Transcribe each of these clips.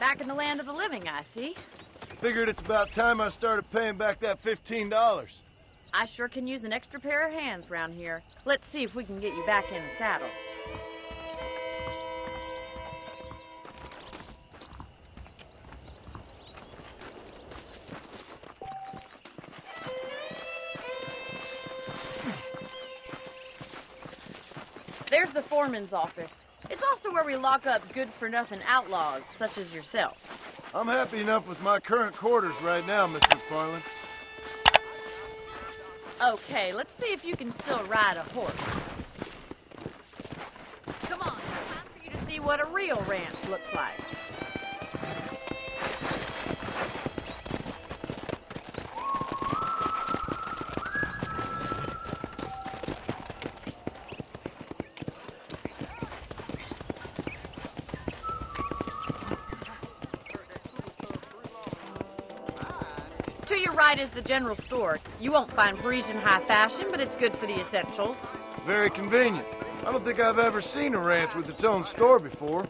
Back in the land of the living, I see. Figured it's about time I started paying back that $15. I sure can use an extra pair of hands round here. Let's see if we can get you back in the saddle. There's the foreman's office. Also where we lock up good-for-nothing outlaws, such as yourself. I'm happy enough with my current quarters right now, Mr. Farland. Okay, let's see if you can still ride a horse. Come on, time for you to see what a real ranch looks like. Right is the general store. You won't find Parisian high fashion, but it's good for the essentials. Very convenient. I don't think I've ever seen a ranch with its own store before.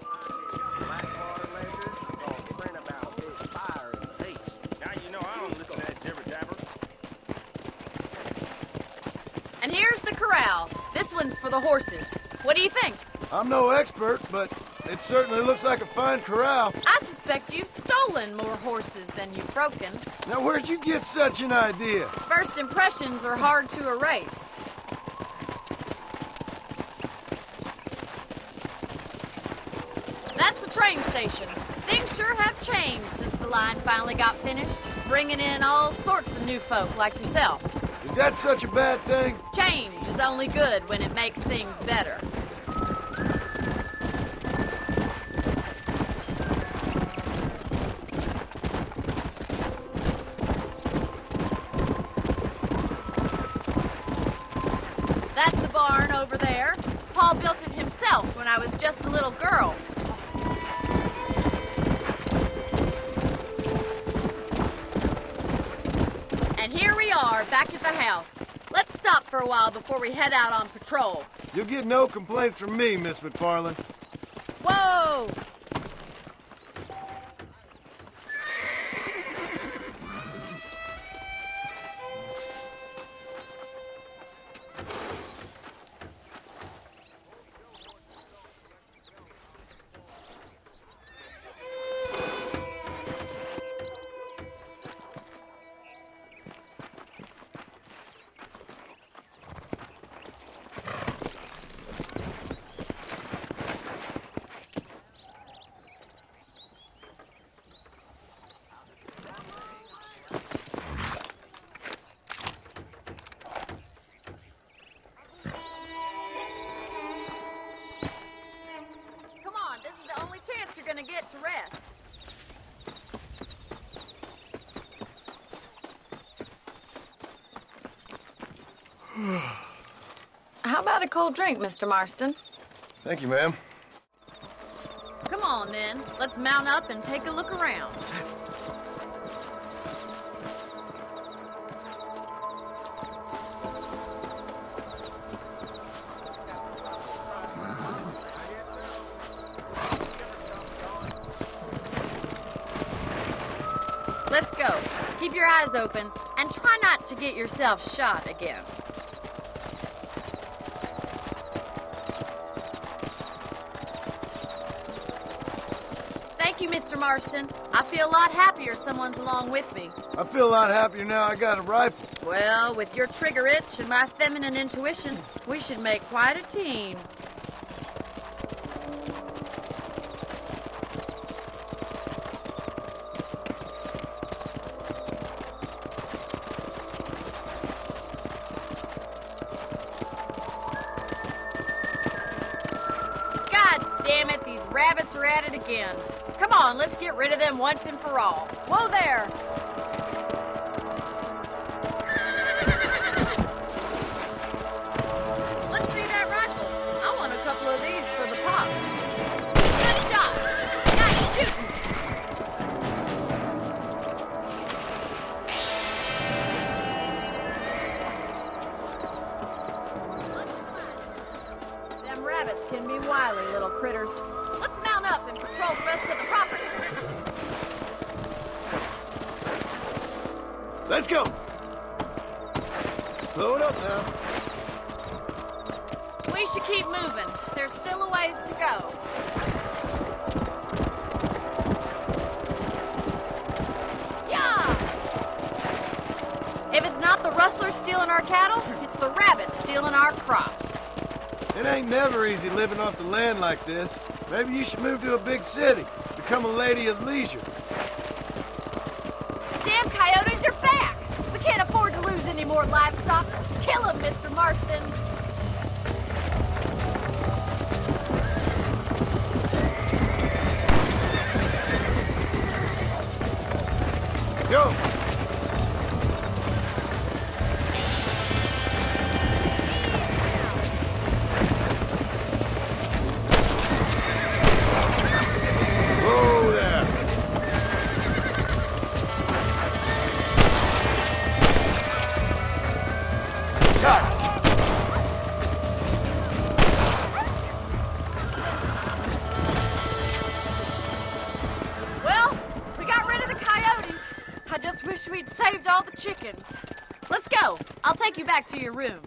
And here's the corral. This one's for the horses. What do you think? I'm no expert, but it certainly looks like a fine corral. I suspect you've stolen more horses than you've broken. Now, where'd you get such an idea? First impressions are hard to erase. That's the train station. Things sure have changed since the line finally got finished, bringing in all sorts of new folk like yourself. Is that such a bad thing? Change is only good when it makes things better. Over there. Paul built it himself when I was just a little girl. And here we are, back at the house. Let's stop for a while before we head out on patrol. You'll get no complaints from me, Miss MacFarlane. Whoa! How about a cold drink, Mr. Marston? Thank you, ma'am. Come on, then. Let's mount up and take a look around. Let's go. Keep your eyes open and try not to get yourself shot again. Mr. Marston. I feel a lot happier someone's along with me. I feel a lot happier now I got a rifle. Well, with your trigger itch and my feminine intuition, we should make quite a team. Once and for all. Whoa there! We should keep moving. There's still a ways to go. Yeah! If it's not the rustlers stealing our cattle, it's the rabbits stealing our crops. It ain't never easy living off the land like this. Maybe you should move to a big city. Become a lady of leisure. Damn coyotes are back! We can't afford to lose any more livestock. Kill them, Mr. Marston. Wish we'd saved all the chickens. Let's go. I'll take you back to your room.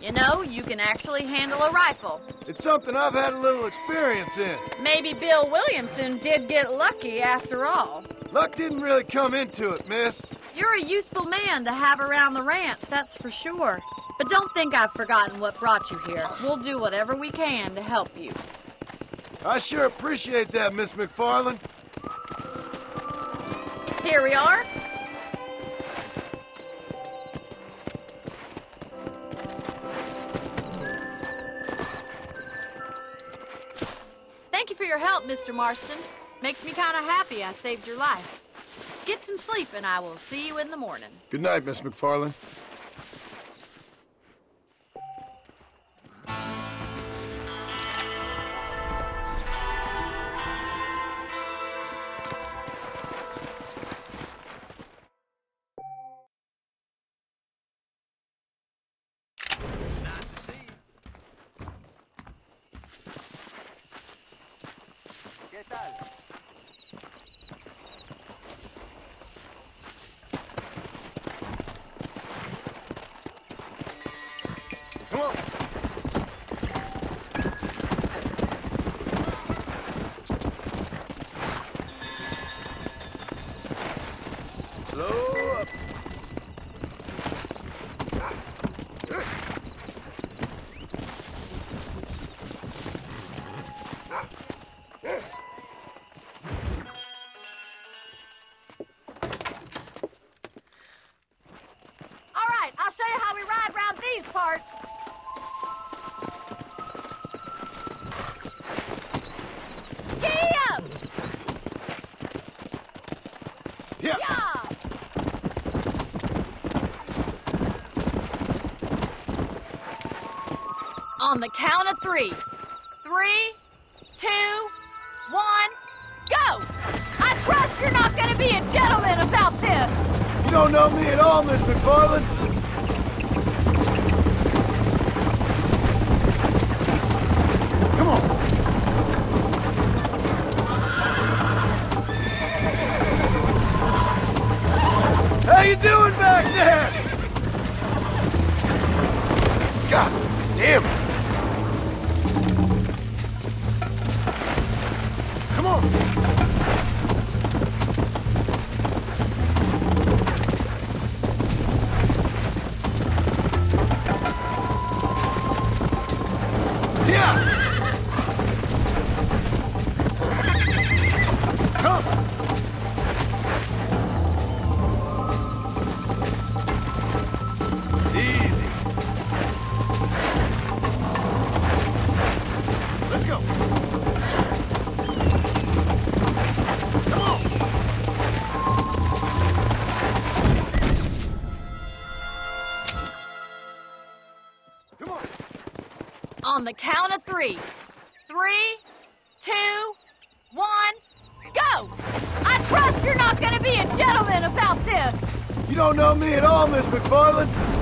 You know, you can actually handle a rifle. It's something I've had a little experience in. Maybe Bill Williamson did get lucky after all. Luck didn't really come into it, miss. You're a useful man to have around the ranch, that's for sure. But don't think I've forgotten what brought you here. We'll do whatever we can to help you. I sure appreciate that, Miss MacFarlane. Here we are. Thank you for your help, Mr. Marston. Makes me kind of happy I saved your life. Get some sleep and I will see you in the morning. Good night, Miss MacFarlane. On the count of three. Three, two, one, go! I trust you're not gonna be a gentleman about this! You don't know me at all, Miss MacFarlane. Come on. How you doing back there? Three. Three, two, one, go! I trust you're not gonna be a gentleman about this! You don't know me at all, Miss MacFarlane.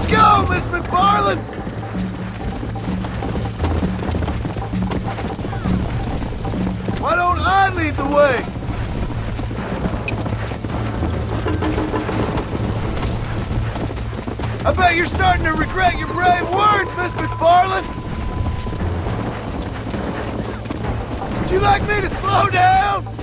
Let's go, Miss MacFarlane! Why don't I lead the way? I bet you're starting to regret your brave words, Miss MacFarlane! Would you like me to slow down?